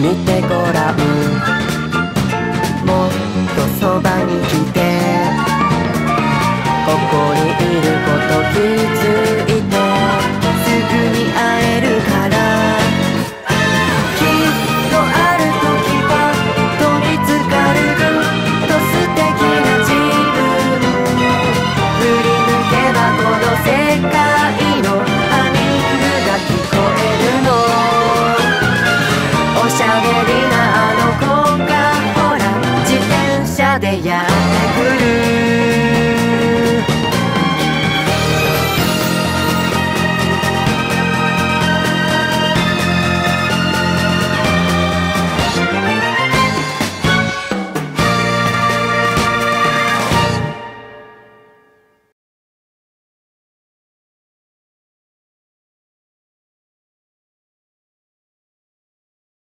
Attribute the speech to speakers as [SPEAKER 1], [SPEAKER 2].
[SPEAKER 1] 見てごらん。もっとそばに来て。しゃべりなあの子がほら自転車でやってくる。